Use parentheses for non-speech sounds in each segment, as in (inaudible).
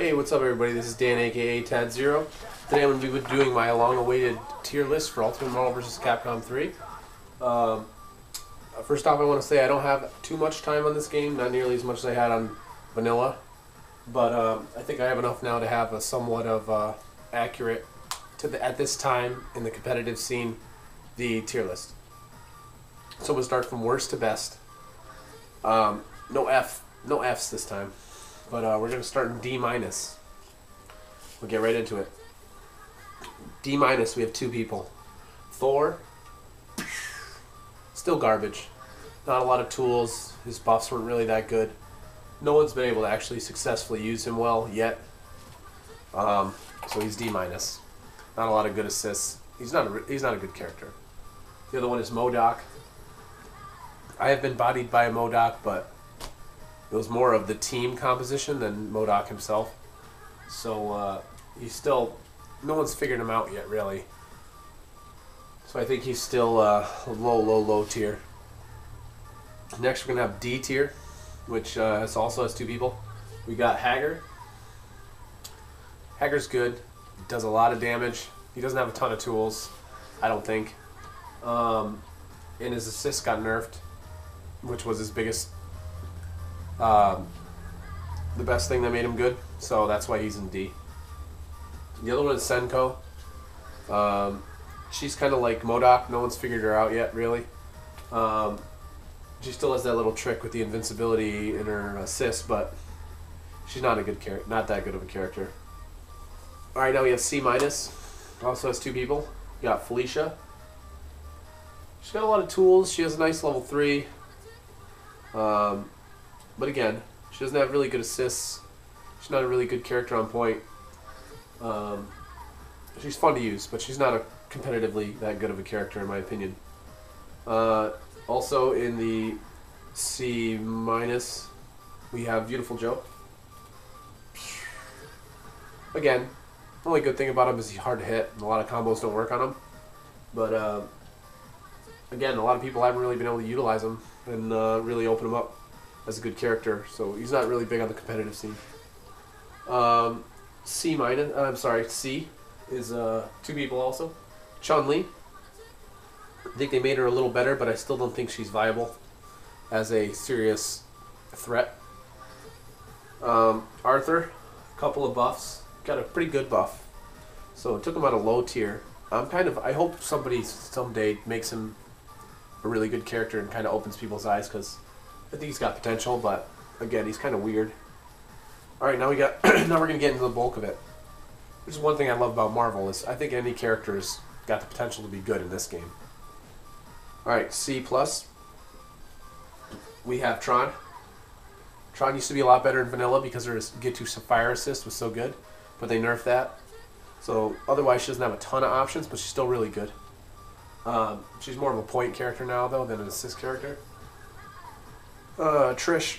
Hey, what's up, everybody? This is Dan, aka Tad Zero. Today I'm going to be doing my long-awaited tier list for Ultimate Marvel vs. Capcom 3. Um, first off, I want to say I don't have too much time on this game, not nearly as much as I had on Vanilla, but um, I think I have enough now to have a somewhat of uh, accurate to the at this time in the competitive scene the tier list. So we'll start from worst to best. Um, no F, no Fs this time. But uh, we're going to start in D minus. We'll get right into it. D minus, we have two people. Thor, still garbage. Not a lot of tools. His buffs weren't really that good. No one's been able to actually successfully use him well yet. Um, so he's D minus. Not a lot of good assists. He's not a, he's not a good character. The other one is MODOK. I have been bodied by a MODOK, but it was more of the team composition than MODOK himself. So uh, he's still, no one's figured him out yet, really. So I think he's still uh, low, low, low tier. Next, we're gonna have D tier, which uh, also has two people. We got Haggar. Haggar's good. Does a lot of damage. He doesn't have a ton of tools, I don't think. Um, and his assist got nerfed, which was his biggest um, the best thing that made him good, so that's why he's in D. The other one is Hsien-Ko. Um, she's kind of like MODOK. No one's figured her out yet, really. Um, she still has that little trick with the invincibility in her assist, but she's not a good character. Not that good of a character. All right, now we have C minus. Also has two people. We got Felicia. She's got a lot of tools. She has a nice level three. Um, but again, she doesn't have really good assists. She's not a really good character on point. Um, she's fun to use, but she's not a competitively that good of a character in my opinion. Uh, also in the C minus, we have Beautiful Joe. Again, the only good thing about him is he's hard to hit, and a lot of combos don't work on him. But uh, again, a lot of people haven't really been able to utilize him and uh, really open him up as a good character, so he's not really big on the competitive scene. Um, C minus, uh, I'm sorry, C is uh, two people also. Chun Li. I think they made her a little better, but I still don't think she's viable as a serious threat. Um, Arthur, a couple of buffs, got a pretty good buff, so it took him out a low tier. I'm kind of, I hope somebody someday makes him a really good character and kind of opens people's eyes because I think he's got potential, but again, he's kind of weird. All right, now we got (clears throat) now we're gonna get into the bulk of it. Which is one thing I love about Marvel is I think any character's got the potential to be good in this game. All right, C plus. We have Tron. Tron used to be a lot better in vanilla because her Gustaff Fire assist was so good, but they nerfed that. So otherwise, she doesn't have a ton of options, but she's still really good. Um, she's more of a point character now, though, than an assist character. Uh, Trish.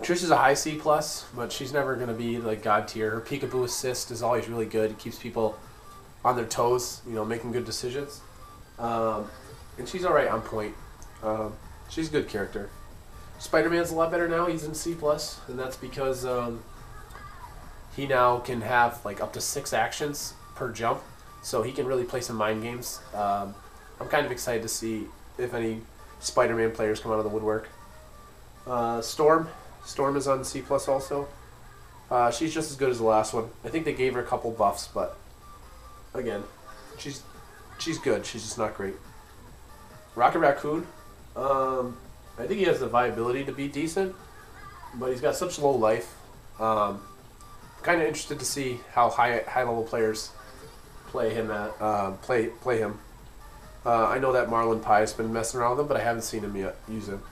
Trish is a high C plus, but she's never gonna be like god tier. Her peekaboo assist is always really good. It keeps people on their toes, you know, making good decisions. Um, and she's all right on point. Um, she's a good character. Spider-Man's a lot better now. He's in C plus, and that's because um, he now can have like up to six actions per jump, so he can really play some mind games. Um, I'm kind of excited to see if any Spider-Man players come out of the woodwork. Uh, Storm, Storm is on C plus also. Uh, she's just as good as the last one. I think they gave her a couple buffs, but again, she's she's good. She's just not great. Rocket Raccoon, um, I think he has the viability to be decent, but he's got such low life. Um, kind of interested to see how high high level players play him at uh, play play him. Uh, I know that Marlinpie's been messing around with him, but I haven't seen him yet use him.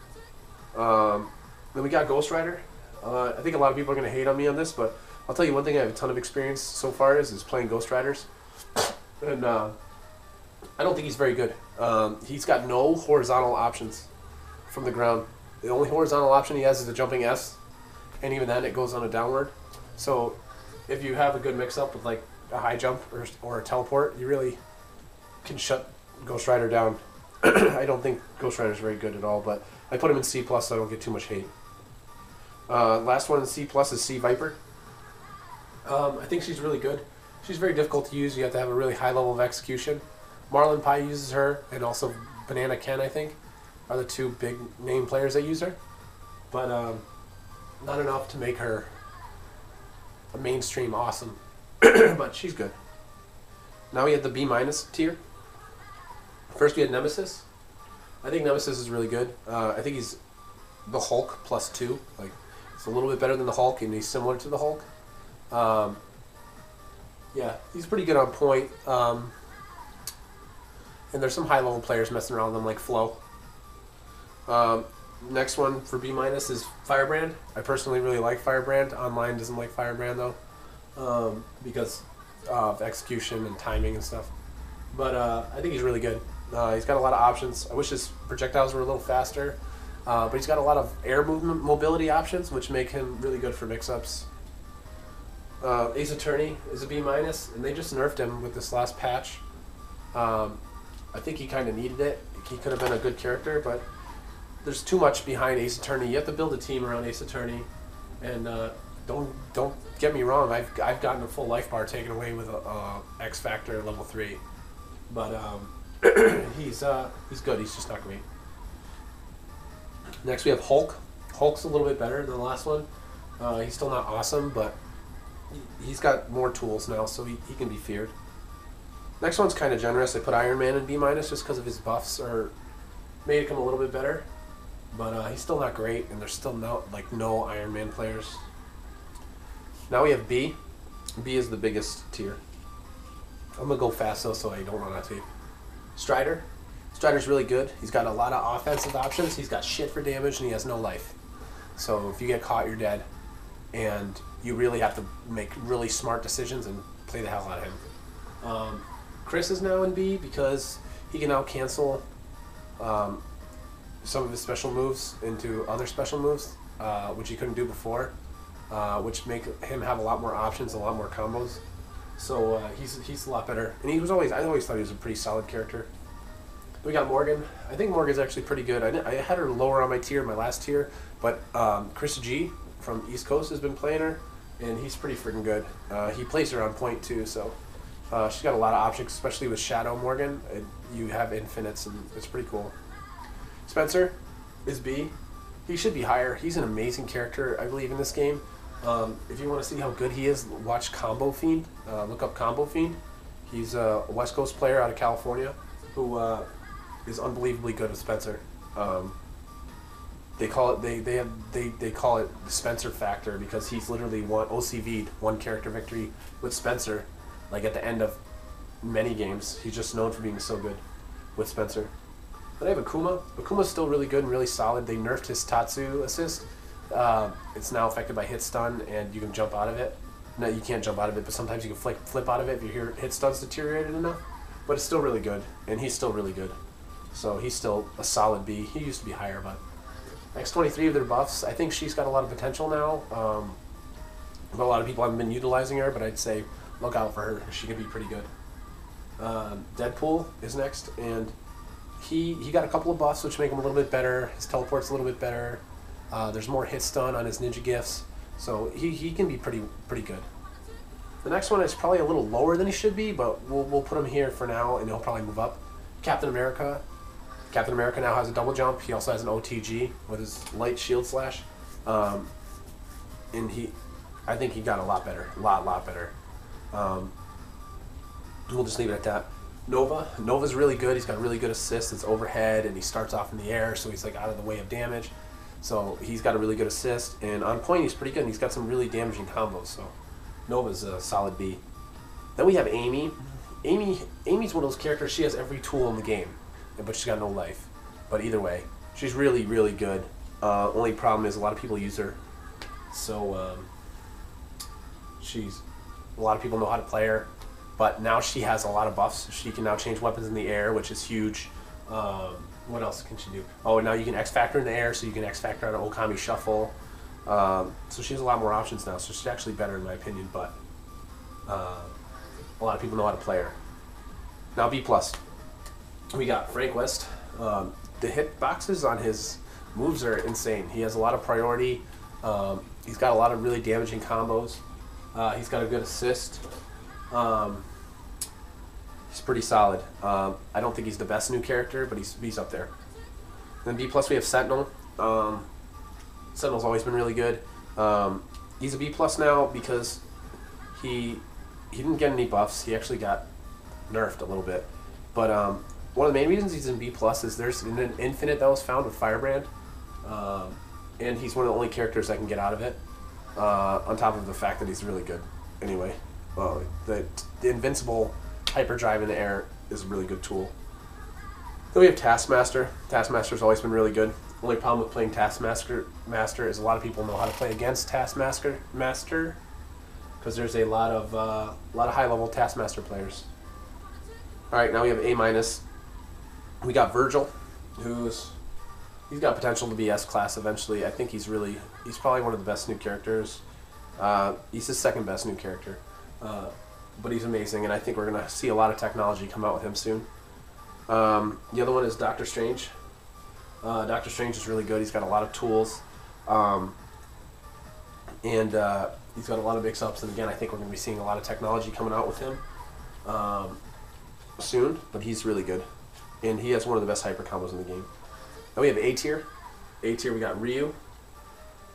Um, then we got Ghost Rider. Uh, I think a lot of people are going to hate on me on this, but I'll tell you one thing I have a ton of experience so far is, is playing Ghost Riders. And uh, I don't think he's very good. Um, he's got no horizontal options from the ground. The only horizontal option he has is a jumping S, and even then it goes on a downward. So if you have a good mix-up with like a high jump or, or a teleport, you really can shut Ghost Rider down. (clears throat) I don't think Ghost Rider is very good at all, but I put him in C plus so I don't get too much hate. Uh, last one in C plus is C Viper. Um, I think she's really good. She's very difficult to use. You have to have a really high level of execution. Marlinpie uses her, and also Banana Ken, I think, are the two big name players that use her. But um, not enough to make her a mainstream awesome. (clears throat) but she's good. Now we have the B minus tier. First we had Nemesis. I think Nemesis is really good. Uh, I think he's the Hulk plus two. Like it's a little bit better than the Hulk, and he's similar to the Hulk. Um, yeah, he's pretty good on point. Um, and there's some high level players messing around with him like Flo. Um, next one for B minus is Firebrand. I personally really like Firebrand. Online doesn't like Firebrand though, um, because of execution and timing and stuff. But uh, I think he's really good. Uh, he's got a lot of options. I wish his projectiles were a little faster, uh, but he's got a lot of air movement mobility options, which make him really good for mix-ups. Uh, Ace Attorney is a B minus, and they just nerfed him with this last patch. Um, I think he kind of needed it. He could have been a good character, but there's too much behind Ace Attorney. You have to build a team around Ace Attorney, and uh, don't don't get me wrong. I've I've gotten a full life bar taken away with a, a X Factor level three, but um, (clears throat) he's uh, he's good. He's just not great. Next we have Hulk. Hulk's a little bit better than the last one. Uh, he's still not awesome, but he's got more tools now, so he, he can be feared. Next one's kind of generous. I put Iron Man in B minus just because of his buffs are made him a little bit better, but uh, he's still not great, and there's still no like no Iron Man players. Now we have B. B is the biggest tier. I'm gonna go fast though, so I don't run out of tape. Strider. Strider's really good. He's got a lot of offensive options. He's got shit for damage, and he has no life. So if you get caught, you're dead, and you really have to make really smart decisions and play the hell out of him. Um, Chris is now in B because he can now cancel um, some of his special moves into other special moves, uh, which he couldn't do before, uh, which make him have a lot more options, a lot more combos. So uh, he's he's a lot better, and he was always I always thought he was a pretty solid character. We got Morgan. I think Morgan's actually pretty good. I, I had her lower on my tier, my last tier, but um, Chris G from East Coast has been playing her, and he's pretty freaking good. Uh, he plays her on point too, so uh, she's got a lot of options, especially with Shadow Morgan. It, you have infinites, and it's pretty cool. Spencer is B. He should be higher. He's an amazing character, I believe, in this game. Um, if you want to see how good he is, watch Combo Fiend. Uh, look up Combo Fiend. He's a West Coast player out of California who uh, is unbelievably good with Spencer. Um, they call it they they have they, they call it the Spencer factor because he's literally one OCV'd one character victory with Spencer, like at the end of many games. He's just known for being so good with Spencer. Then I have Akuma. Akuma's still really good and really solid. They nerfed his Tatsu assist. Uh, it's now affected by hit stun, and you can jump out of it. No, you can't jump out of it, but sometimes you can flip, flip out of it if your hit stun's deteriorated enough. But it's still really good, and he's still really good. So he's still a solid B. He used to be higher, but X23 of their buffs, I think she's got a lot of potential now. Um, but a lot of people haven't been utilizing her, but I'd say look out for her. She could be pretty good. Um, Deadpool is next, and he he got a couple of buffs which make him a little bit better. His teleport's a little bit better. Uh, there's more hit stun on his ninja gifts, so he, he can be pretty pretty good. The next one is probably a little lower than he should be, but we'll, we'll put him here for now, and he'll probably move up. Captain America. Captain America now has a double jump. He also has an OTG with his light shield slash, um, and he, I think he got a lot better, a lot lot better. Um, we'll just leave it at that. Nova. Nova's really good. He's got really good assist. It's overhead, and he starts off in the air, so he's like out of the way of damage. So he's got a really good assist, and on point he's pretty good. And he's got some really damaging combos. So Nova's a solid B. Then we have Ammy. Ammy. Ammy's one of those characters. She has every tool in the game, but she's got no life. But either way, she's really really good. Uh, only problem is a lot of people use her, so um, she's a lot of people know how to play her. But now she has a lot of buffs. She can now change weapons in the air, which is huge. Um, what else can she do? Oh, now you can X Factor in the air, so you can X Factor on an Okami Shuffle. Um, so she has a lot more options now. So she's actually better in my opinion, but uh, a lot of people know how to play her. Now B plus, we got Frank West. Um, the hit boxes on his moves are insane. He has a lot of priority. Um, he's got a lot of really damaging combos. Uh, he's got a good assist. Um, he's pretty solid. Um, I don't think he's the best new character, but he's he's up there. Then B plus we have Sentinel. Um, Sentinel's always been really good. Um, he's a B plus now because he he didn't get any buffs. He actually got nerfed a little bit. But um, one of the main reasons he's in B plus is there's an infinite that was found with Firebrand, um, and he's one of the only characters that can get out of it. Uh, on top of the fact that he's really good, anyway. Uh, the, the invincible hyperdrive in the air is a really good tool. Then we have Taskmaster. Taskmaster's always been really good. Only problem with playing Taskmaster Master is a lot of people know how to play against Taskmaster Master because there's a lot of uh, a lot of high level Taskmaster players. All right, now we have A minus. We got Vergil, who's he's got potential to be S class eventually. I think he's really he's probably one of the best new characters. Uh, he's his second best new character, uh, but he's amazing, and I think we're gonna see a lot of technology come out with him soon. Um, the other one is Doctor Strange. Uh, Doctor Strange is really good. He's got a lot of tools, um, and uh, he's got a lot of mix-ups. And again, I think we're going to be seeing a lot of technology coming out with him um, soon. But he's really good, and he has one of the best hyper combos in the game. Then we have A tier. A tier, we got Ryu.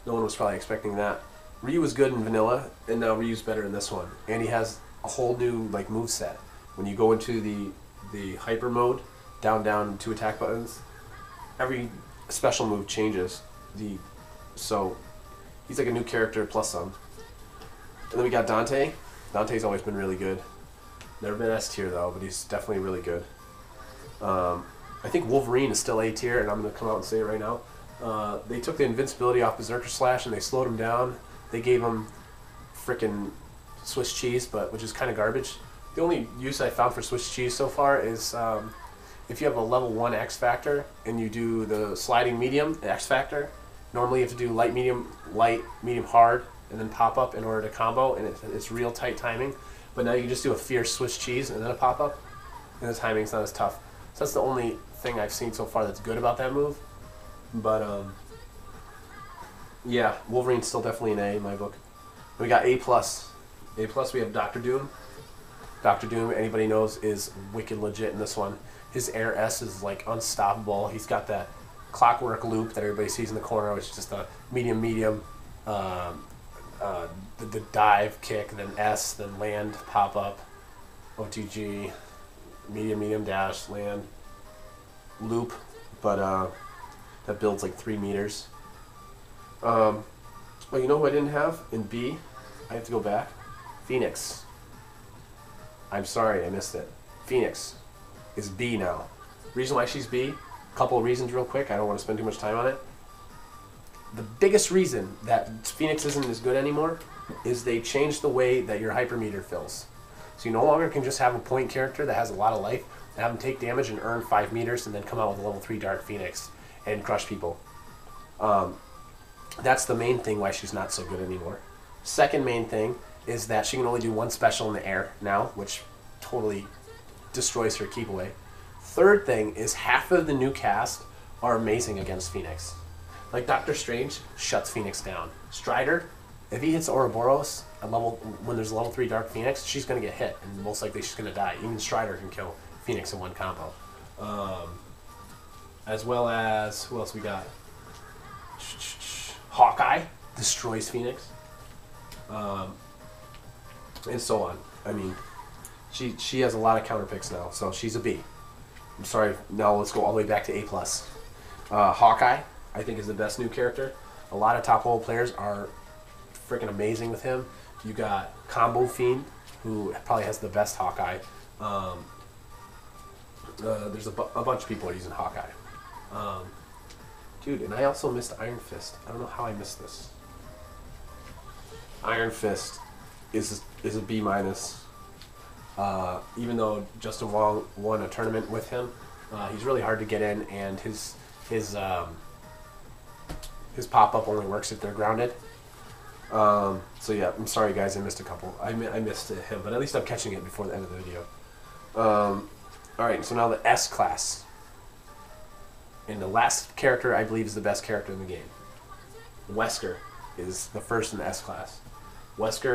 No one was probably expecting that. Ryu was good in vanilla, and now Ryu's better in this one. And he has a whole new like move set. When you go into the the hyper mode, down down two attack buttons, every special move changes. The so he's like a new character plus some. And then we got Dante. Dante's always been really good. Never been S tier though, but he's definitely really good. Um, I think Wolverine is still A tier, and I'm gonna come out and say it right now. Uh, they took the invincibility off Berserker Slash and they slowed him down. They gave him frickin' Swiss cheese, but which is kind of garbage. The only use I found for Swiss cheese so far is um, if you have a level 1 X Factor and you do the sliding medium X Factor, normally you have to do light, medium, light, medium, hard, and then pop up in order to combo, and it, it's real tight timing. But now you just do a fierce Swiss cheese and then a pop up, and the timing's not as tough. So that's the only thing I've seen so far that's good about that move. But, um, yeah, Wolverine's still definitely an A in my book. We got A plus. A plus, we have Doctor Doom. Doctor Doom, anybody knows, is wicked legit in this one. His air S is like unstoppable. He's got that clockwork loop that everybody sees in the corner, which is just a medium, medium, um, uh, the, the dive kick, then S, then land, pop up, OTG, medium, medium dash, land, loop, but uh, that builds like three meters. Um, well, you know who I didn't have in B? I have to go back. Phoenix. I'm sorry, I missed it. Phoenix is B now. Reason why she's B, a couple of reasons real quick. I don't want to spend too much time on it. The biggest reason that Phoenix isn't as good anymore is they changed the way that your hypermeter fills. So you no longer can just have a point character that has a lot of life and have them take damage and earn 5 meters and then come out with a level 3 Dark Phoenix and crush people. Um, that's the main thing why she's not so good anymore. Second main thing is that she can only do one special in the air now, which totally destroys her keep away. Third thing is half of the new cast are amazing against Phoenix. Like Doctor Strange shuts Phoenix down. Strider, if he hits Ouroboros at level when there's a level three Dark Phoenix, she's gonna get hit and most likely she's gonna die. Even Strider can kill Phoenix in one combo. Um, as well as who else we got? Hawkeye destroys Phoenix. Um, and so on. I mean, she she has a lot of counter picks now, so she's a B. I'm sorry. Now let's go all the way back to A plus. Uh, Hawkeye, I think, is the best new character. A lot of top level players are freaking amazing with him. You got Combo Fiend, who probably has the best Hawkeye. Um, uh, there's a, bu- a bunch of people are using Hawkeye. Um, dude, and I also missed Iron Fist. I don't know how I missed this. Iron Fist is is a B minus. Uh, even though Justin Wong won a tournament with him, uh, he's really hard to get in, and his his um, his pop up only works if they're grounded. Um, so yeah, I'm sorry guys, I missed a couple. I, I missed him, but at least I'm catching it before the end of the video. Um, all right, so now the S class, and the last character I believe is the best character in the game. Wesker is the first in the S class. Wesker